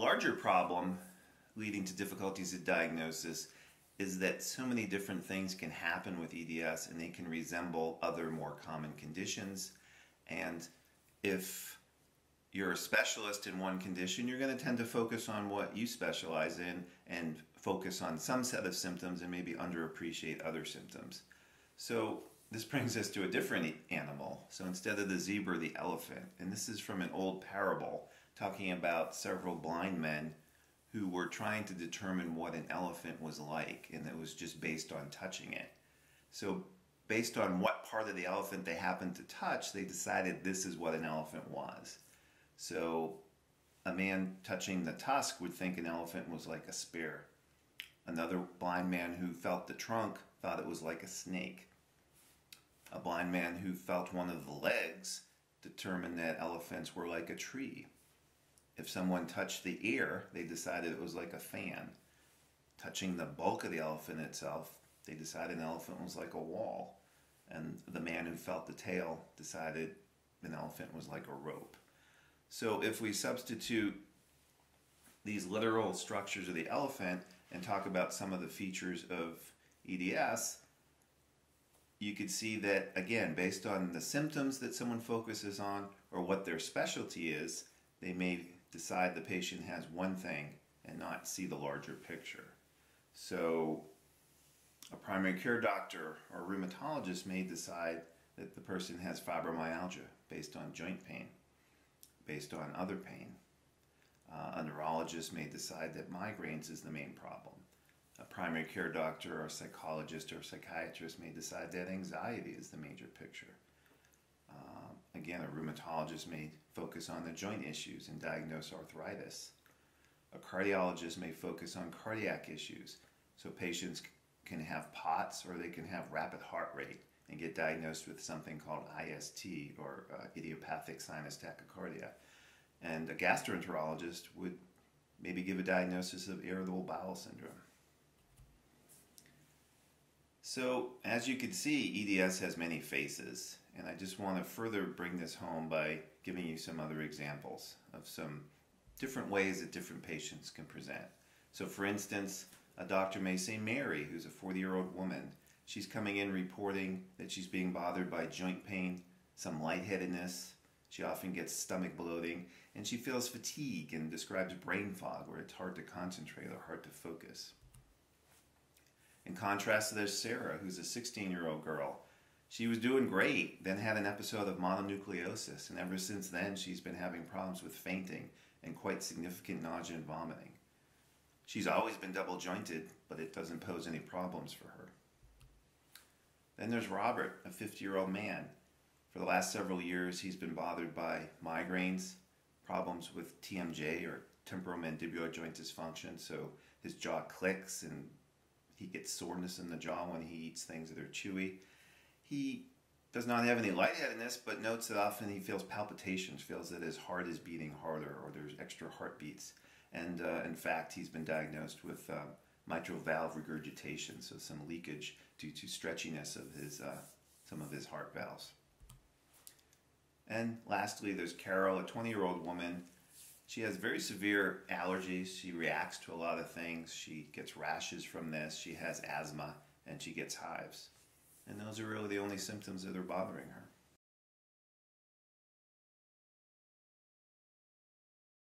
larger problem leading to difficulties of diagnosis is that so many different things can happen with EDS and they can resemble other more common conditions. And if you're a specialist in one condition, you're going to tend to focus on what you specialize in and focus on some set of symptoms and maybe underappreciate other symptoms. So this brings us to a different animal. So instead of the zebra, the elephant. And this is from an old parable talking about several blind men who were trying to determine what an elephant was like, and it was just based on touching it. So, based on what part of the elephant they happened to touch, they decided this is what an elephant was. So, a man touching the tusk would think an elephant was like a spear. Another blind man who felt the trunk thought it was like a snake. A blind man who felt one of the legs determined that elephants were like a tree. If someone touched the ear, they decided it was like a fan. Touching the bulk of the elephant itself, they decided an elephant was like a wall. And the man who felt the tail decided an elephant was like a rope. So if we substitute these literal structures of the elephant and talk about some of the features of EDS, you could see that, again, based on the symptoms that someone focuses on or what their specialty is, they may decide the patient has one thing and not see the larger picture. So a primary care doctor or rheumatologist may decide that the person has fibromyalgia based on joint pain, based on other pain. Uh, a neurologist may decide that migraines is the main problem. A primary care doctor or psychologist or psychiatrist may decide that anxiety is the major picture. Uh, again, a rheumatologist may focus on the joint issues and diagnose arthritis. A cardiologist may focus on cardiac issues, so patients can have POTS or they can have rapid heart rate and get diagnosed with something called IST or uh, idiopathic sinus tachycardia. And a gastroenterologist would maybe give a diagnosis of irritable bowel syndrome. So, as you can see, EDS has many faces, and I just want to further bring this home by giving you some other examples of some different ways that different patients can present. So, for instance, a doctor may say Mary, who's a 40 year old woman, she's coming in reporting that she's being bothered by joint pain, some lightheadedness. She often gets stomach bloating, and she feels fatigue and describes brain fog where it's hard to concentrate or hard to focus. In contrast, there's Sarah, who's a 16 year old girl. She was doing great, then had an episode of mononucleosis, and ever since then she's been having problems with fainting and quite significant nausea and vomiting. She's always been double jointed, but it doesn't pose any problems for her. Then there's Robert, a 50 year old man. For the last several years, he's been bothered by migraines, problems with TMJ or temporomandibular joint dysfunction, so his jaw clicks and he gets soreness in the jaw when he eats things that are chewy. He does not have any lightheadedness, but notes that often he feels palpitations, feels that his heart is beating harder or there's extra heartbeats. And uh, in fact, he's been diagnosed with uh, mitral valve regurgitation, so some leakage due to stretchiness of his, uh, some of his heart valves. And lastly, there's Carol, a 20 year old woman she has very severe allergies. She reacts to a lot of things. She gets rashes from this. She has asthma and she gets hives. And those are really the only symptoms that are bothering her.